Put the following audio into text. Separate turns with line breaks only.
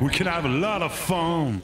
We can have a lot of fun.